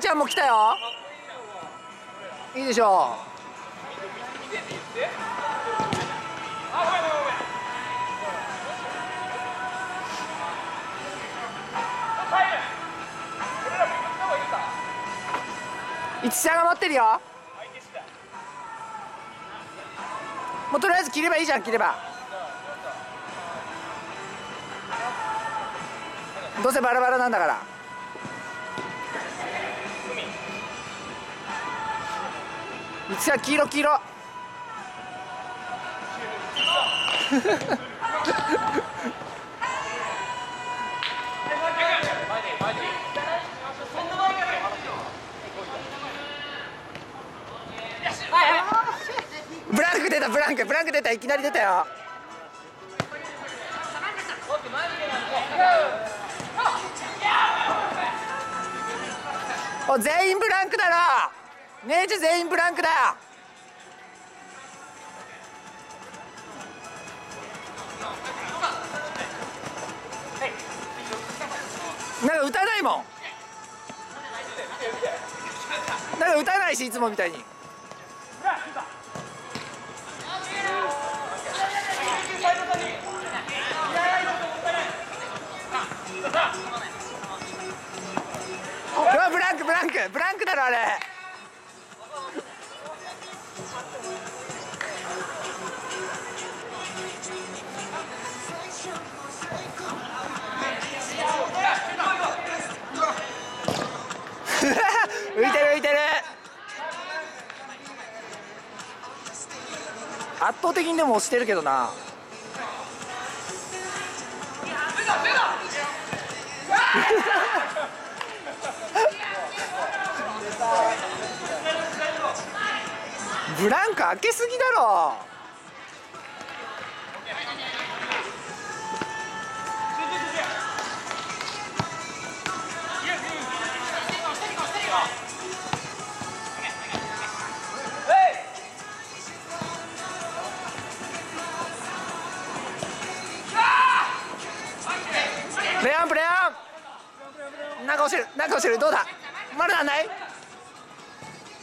ちゃんも来たよ。いいでしょう。一ちゃんが持ってるよ。もうとりあえず切ればいいじゃん切れば。どうせバラバラなんだから。つか黄色黄色。ブランク出たブランクブランク出たいきなり出たよ。お全員ブランクだろ。明治全員ブランクだよ。なんか歌ないもん。なんか歌ないしいつもみたいに。ブランクブランク。ブランクだろあれ。圧倒的にでも押してるけどな。ブランク開けすぎだろ。中押してる中押してるどうだ？まだなんない？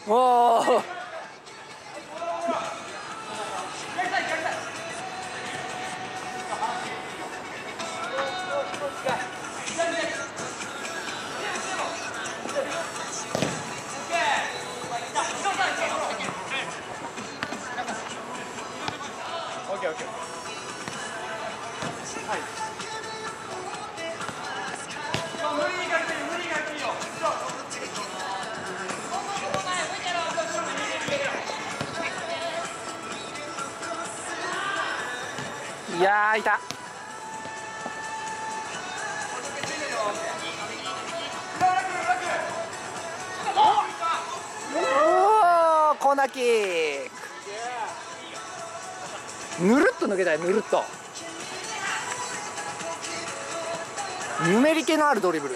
おおいやーいた。おおコーナーキック。ぬるっと抜けたよぬるっと。ぬめり気のあるドリブル。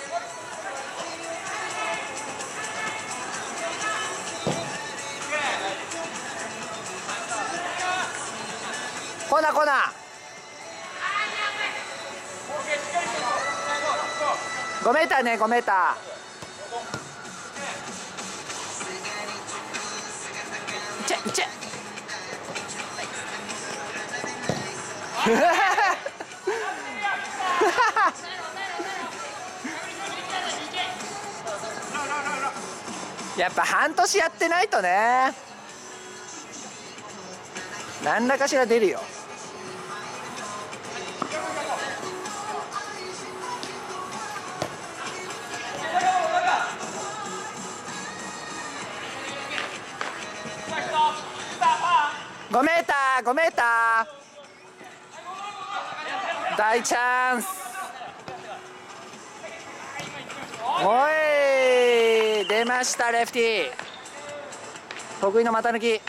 コーナーコーナー。5メーターね5メーターいちゃいちゃやっぱ半年やってないとね。何らかしら出るよ。5メーター5メーター大チャンス。おい出ましたレフティー。得意の股抜き。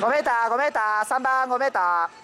5メーター5メーター3番5メーター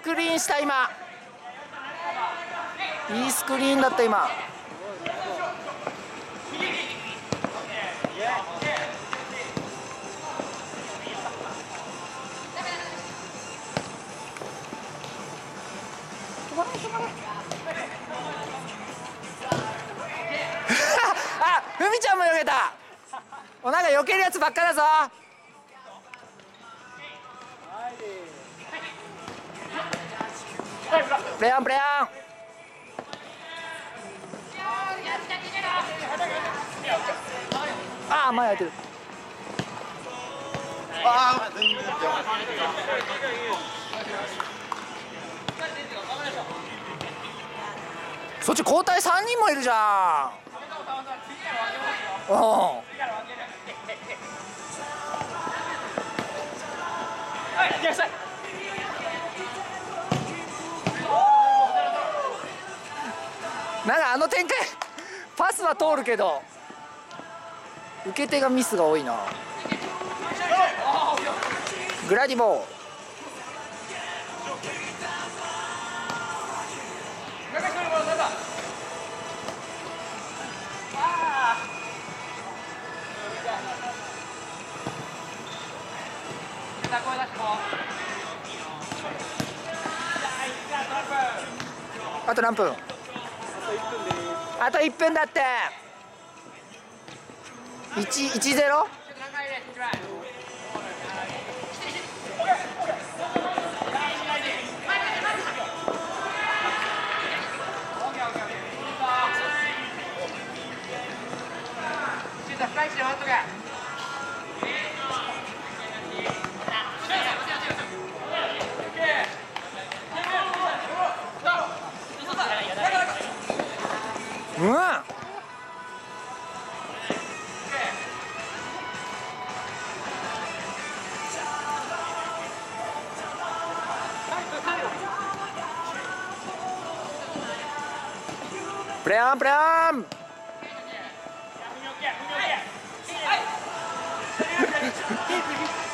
スクリーンした今。いいスクリーンだった今。あふみちゃんも避けた。おなんか避けるやつばっかだぞ。Plean, plean. 前開いてる。ああ、そっち交代三人もいるじゃん。うん。はい、いらっしゃい。なんかあの展開パスは通るけど受け手がミスが多いな。グラディボー。あと何分？あと1分だって。1 1ゼロ？うん Pram, pram! Hey!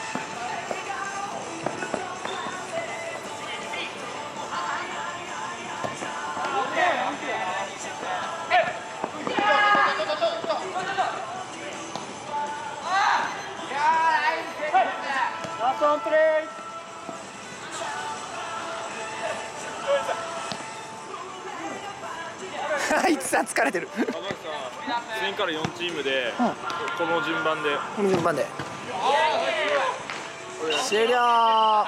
あいつさ疲れてる。田崎さん、ツインから4チームで、この順番で、この順番で。終了